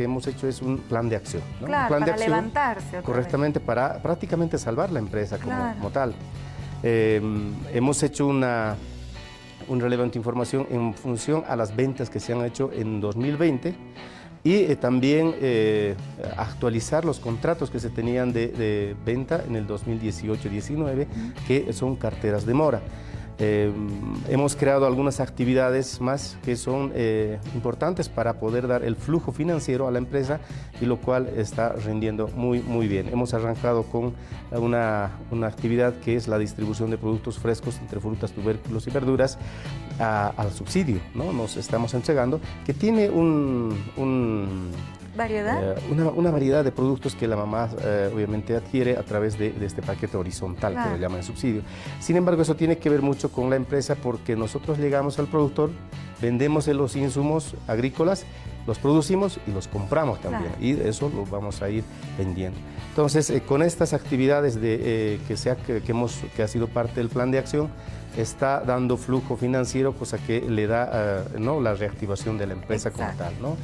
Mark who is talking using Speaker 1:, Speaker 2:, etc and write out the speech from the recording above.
Speaker 1: que hemos hecho es un plan de acción. ¿no?
Speaker 2: Claro,
Speaker 1: un plan
Speaker 2: para
Speaker 1: de acción,
Speaker 2: levantarse
Speaker 1: Correctamente, para prácticamente salvar la empresa como,
Speaker 2: Claro.
Speaker 1: como tal. Eh, hemos hecho una, una relevante información en función a las ventas que se han hecho en 2020 y eh, también eh, actualizar los contratos que se tenían de, de venta en el 2018-19, que son carteras de mora. Eh, hemos creado algunas actividades más que son eh, importantes para poder dar el flujo financiero a la empresa y lo cual está rindiendo muy, muy bien. Hemos arrancado con una, una actividad que es la distribución de productos frescos entre frutas, tubérculos y verduras al subsidio. ¿no? Nos estamos entregando que tiene un
Speaker 2: ¿Variedad?
Speaker 1: eh, una, una variedad de productos que la mamá eh, obviamente adquiere a través de, de este paquete horizontal que le llaman subsidio. Sin embargo, eso tiene que ver mucho con la empresa porque nosotros llegamos al productor, vendemos los insumos agrícolas, los producimos y los compramos también. Y eso lo vamos a ir vendiendo. Entonces, eh, con estas actividades de, que, se ha, que, que hemos, que ha sido parte del plan de acción, está dando flujo financiero, cosa que le da ¿no? la reactivación de la empresa
Speaker 2: Exacto.
Speaker 1: como tal. ¿no?